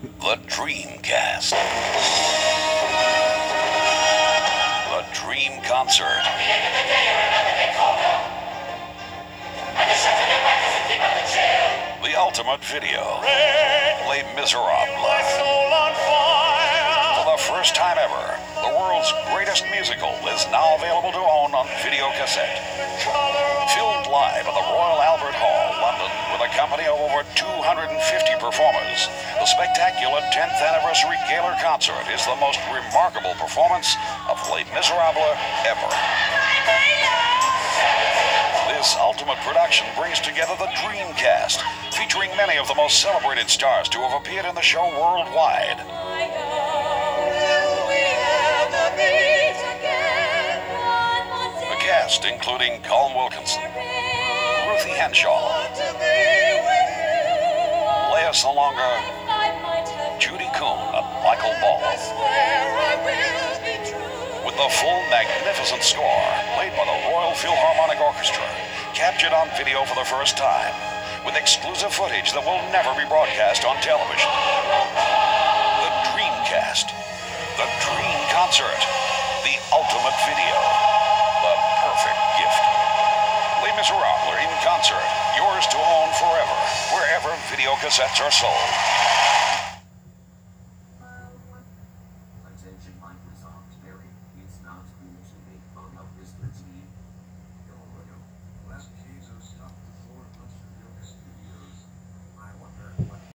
The Dream Cast. The Dream Concert. The Ultimate Video. Les Miserables. For the first time ever, the world's greatest musical is now available to own on video cassette. Live at the Royal Albert Hall, London, with a company of over 250 performers, the spectacular 10th anniversary Gaylor concert is the most remarkable performance of Les Miserables ever. This ultimate production brings together the dream cast, featuring many of the most celebrated stars to have appeared in the show worldwide. Cast, including Colm Wilkinson, Ruthie Henshall, Lea Salonga, Judy Kuhn, Michael Ball. With the full magnificent score, played by the Royal Philharmonic Orchestra, captured on video for the first time, with exclusive footage that will never be broadcast on television. The Dream Cast, the Dream Concert, Les Miserables in concert, yours to own forever, wherever video cassettes are sold.